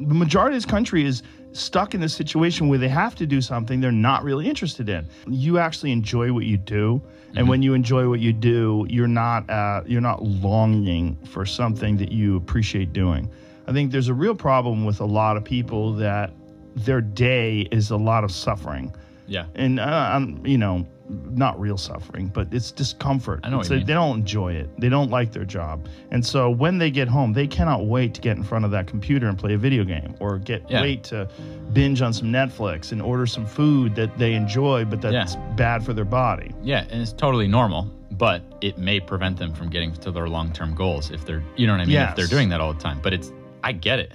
The majority of this country is stuck in this situation where they have to do something they're not really interested in. You actually enjoy what you do, and Mm-hmm. when you enjoy what you do, you're not uh, you're not longing for something that you appreciate doing. I think there's a real problem with a lot of people that their day is a lot of suffering Yeah. and uh, I'm, you know, not real suffering, but it's discomfort. I know what you a- mean. They don't enjoy it. They don't like their job, and so when they get home, they cannot wait to get in front of that computer and play a video game, or get Yeah. wait to binge on some Netflix and order some food that they enjoy, but that's bad for their body. Yeah, and it's totally normal, but it may prevent them from getting to their long-term goals if they're, you know what I mean, if they're Yes. doing that all the time. But it's I get it.